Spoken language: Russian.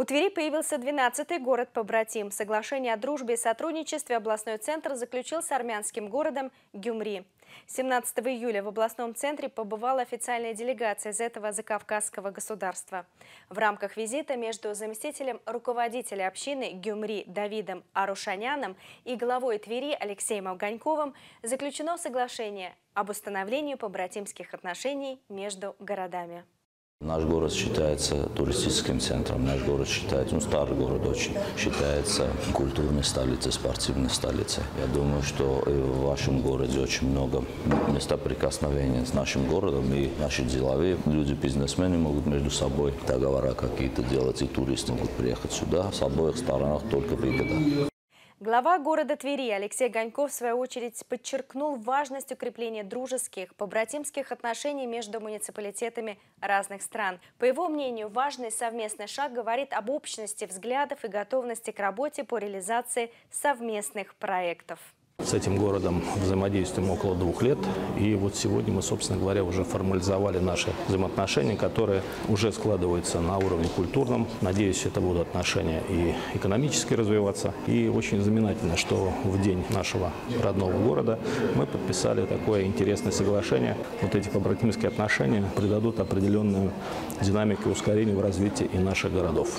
У Твери появился 12-й город-побратим. Соглашение о дружбе и сотрудничестве областной центр заключил с армянским городом Гюмри. 17 июля в областном центре побывала официальная делегация из этого закавказского государства. В рамках визита между заместителем руководителя общины Гюмри Давидом Арушаняном и главой Твери Алексеем Авганьковым заключено соглашение об установлении побратимских отношений между городами. Наш город считается туристическим центром, наш город считается, ну старый город очень, считается культурной столицей, спортивной столицей. Я думаю, что и в вашем городе очень много места прикосновения с нашим городом, и наши деловые люди, бизнесмены могут между собой договора какие-то делать, и туристы могут приехать сюда. С обоих сторонах только выгода. Глава города Твери Алексей Ганьков, в свою очередь, подчеркнул важность укрепления дружеских, побратимских отношений между муниципалитетами разных стран. По его мнению, важный совместный шаг говорит об общности взглядов и готовности к работе по реализации совместных проектов. С этим городом взаимодействуем около двух лет. И вот сегодня мы, собственно говоря, уже формализовали наши взаимоотношения, которые уже складываются на уровне культурном. Надеюсь, это будут отношения и экономически развиваться. И очень знаменательно, что в день нашего родного города мы подписали такое интересное соглашение. Вот эти побратимские отношения придадут определенную динамику и ускорению в развитии и наших городов.